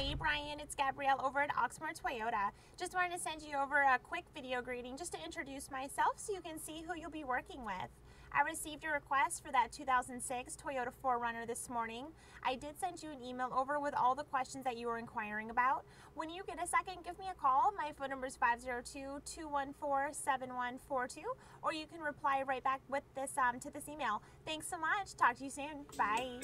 Hey Brian, it's Gabrielle over at Oxmoor Toyota. Just wanted to send you over a quick video greeting just to introduce myself so you can see who you'll be working with. I received your request for that 2006 Toyota 4Runner this morning. I did send you an email over with all the questions that you were inquiring about. When you get a second, give me a call. My phone number is 502-214-7142 or you can reply right back with this um, to this email. Thanks so much. Talk to you soon. Bye.